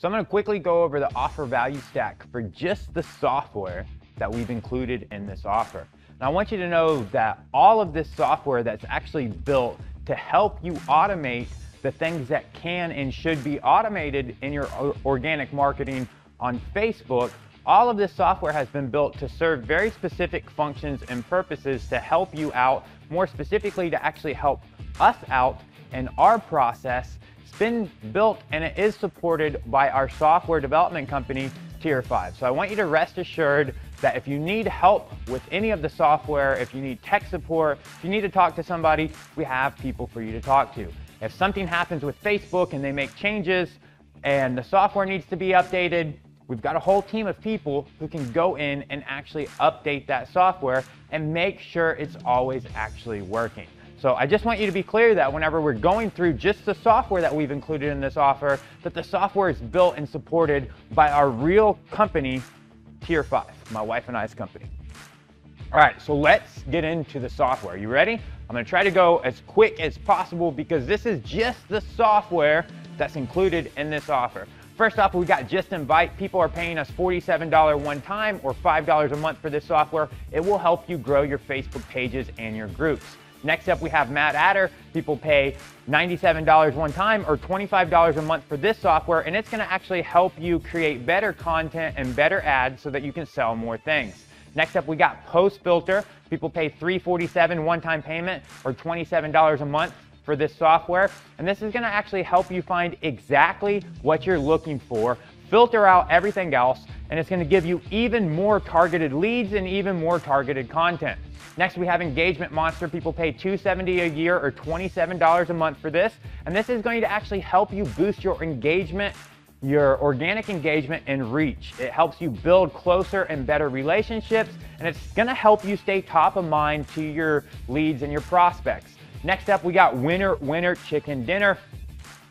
So I'm gonna quickly go over the offer value stack for just the software that we've included in this offer. Now I want you to know that all of this software that's actually built to help you automate the things that can and should be automated in your organic marketing on Facebook, all of this software has been built to serve very specific functions and purposes to help you out, more specifically to actually help us out in our process. It's been built and it is supported by our software development company, Tier 5. So I want you to rest assured that if you need help with any of the software, if you need tech support, if you need to talk to somebody, we have people for you to talk to. If something happens with Facebook and they make changes and the software needs to be updated, we've got a whole team of people who can go in and actually update that software and make sure it's always actually working. So I just want you to be clear that whenever we're going through just the software that we've included in this offer, that the software is built and supported by our real company, Tier 5, my wife and I's company. All right, so let's get into the software. You ready? I'm gonna try to go as quick as possible because this is just the software that's included in this offer. First off, we got Just Invite. People are paying us $47 one time or $5 a month for this software. It will help you grow your Facebook pages and your groups. Next up, we have Mad Adder. People pay $97 one time or $25 a month for this software, and it's gonna actually help you create better content and better ads so that you can sell more things. Next up, we got Post Filter. People pay 347 one-time payment or $27 a month for this software. And this is gonna actually help you find exactly what you're looking for, filter out everything else, and it's gonna give you even more targeted leads and even more targeted content. Next, we have Engagement Monster. People pay 270 a year or $27 a month for this. And this is going to actually help you boost your engagement your organic engagement and reach. It helps you build closer and better relationships, and it's gonna help you stay top of mind to your leads and your prospects. Next up, we got Winner Winner Chicken Dinner.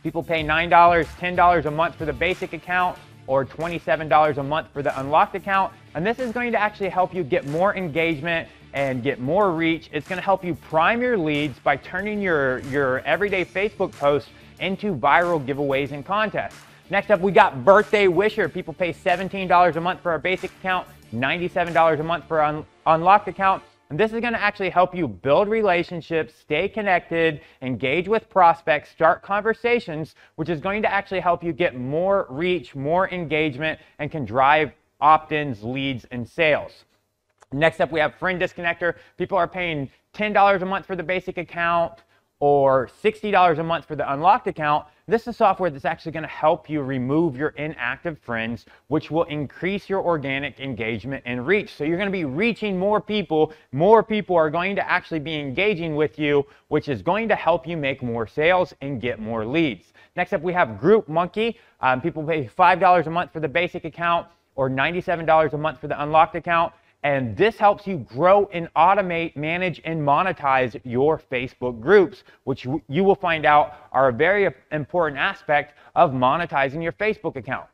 People pay $9, $10 a month for the basic account or $27 a month for the unlocked account. And this is going to actually help you get more engagement and get more reach. It's gonna help you prime your leads by turning your, your everyday Facebook posts into viral giveaways and contests. Next up, we got Birthday Wisher. People pay $17 a month for our basic account, $97 a month for an un unlocked account. And this is going to actually help you build relationships, stay connected, engage with prospects, start conversations, which is going to actually help you get more reach, more engagement, and can drive opt ins, leads, and sales. Next up, we have Friend Disconnector. People are paying $10 a month for the basic account or $60 a month for the unlocked account. This is software that's actually going to help you remove your inactive friends, which will increase your organic engagement and reach. So you're going to be reaching more people. More people are going to actually be engaging with you, which is going to help you make more sales and get more leads. Next up, we have Group Monkey. Um, people pay $5 a month for the basic account or $97 a month for the unlocked account. And this helps you grow and automate, manage, and monetize your Facebook groups, which you will find out are a very important aspect of monetizing your Facebook account.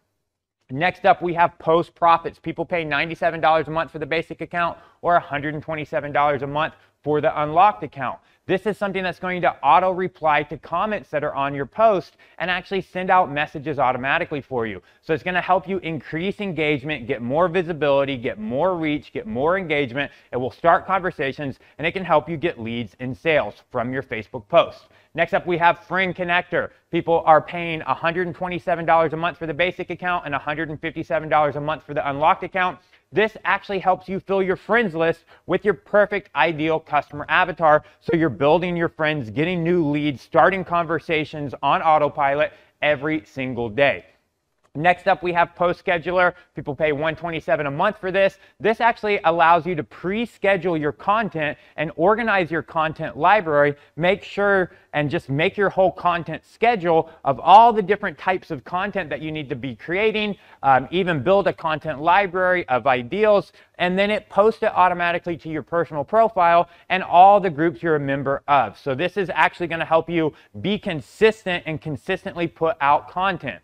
Next up, we have post profits. People pay $97 a month for the basic account or $127 a month for the unlocked account. This is something that's going to auto reply to comments that are on your post and actually send out messages automatically for you. So it's going to help you increase engagement, get more visibility, get more reach, get more engagement. It will start conversations and it can help you get leads and sales from your Facebook posts. Next up, we have Friend Connector. People are paying $127 a month for the basic account and $157 a month for the unlocked account. This actually helps you fill your friends list with your perfect ideal customer avatar. So you're building your friends, getting new leads, starting conversations on autopilot every single day. Next up, we have Post Scheduler. People pay 127 a month for this. This actually allows you to pre-schedule your content and organize your content library. Make sure and just make your whole content schedule of all the different types of content that you need to be creating. Um, even build a content library of ideals, and then it posts it automatically to your personal profile and all the groups you're a member of. So this is actually going to help you be consistent and consistently put out content.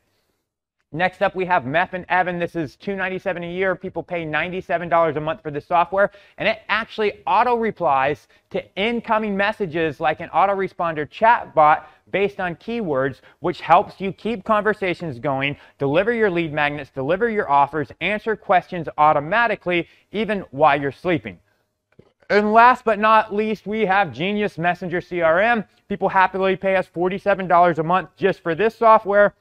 Next up, we have Meth and Evan. This is 297 a year. People pay $97 a month for this software, and it actually auto replies to incoming messages like an autoresponder chat bot based on keywords, which helps you keep conversations going, deliver your lead magnets, deliver your offers, answer questions automatically, even while you're sleeping. And last but not least, we have Genius Messenger CRM. People happily pay us $47 a month just for this software.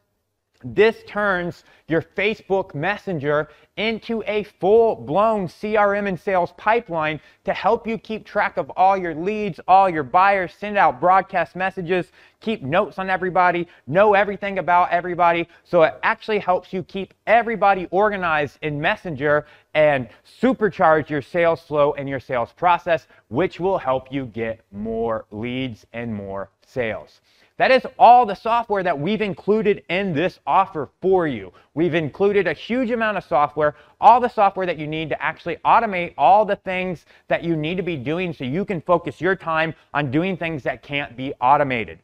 This turns your Facebook Messenger into a full blown CRM and sales pipeline to help you keep track of all your leads, all your buyers, send out broadcast messages, keep notes on everybody, know everything about everybody. So it actually helps you keep everybody organized in Messenger and supercharge your sales flow and your sales process, which will help you get more leads and more sales. That is all the software that we've included in this offer for you. We've included a huge amount of software, all the software that you need to actually automate all the things that you need to be doing so you can focus your time on doing things that can't be automated.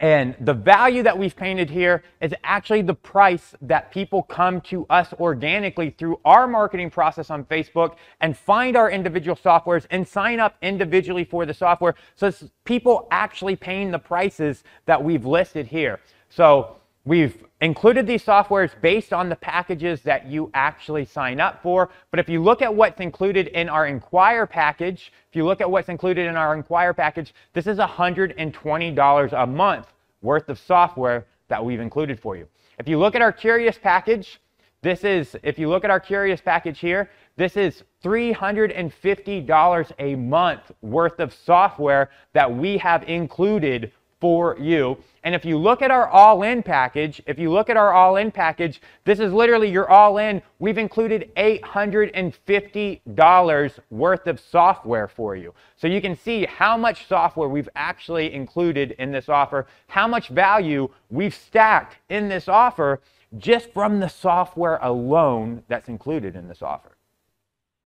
And the value that we've painted here is actually the price that people come to us organically through our marketing process on Facebook and find our individual softwares and sign up individually for the software. So it's people actually paying the prices that we've listed here. So we've included these softwares based on the packages that you actually sign up for. But if you look at what's included in our Inquire package, if you look at what's included in our Inquire package, this is $120 a month worth of software that we've included for you. If you look at our Curious package, this is, if you look at our Curious package here, this is $350 a month worth of software that we have included for you. And if you look at our all-in package, if you look at our all-in package, this is literally your all-in. We've included $850 worth of software for you. So you can see how much software we've actually included in this offer, how much value we've stacked in this offer just from the software alone that's included in this offer.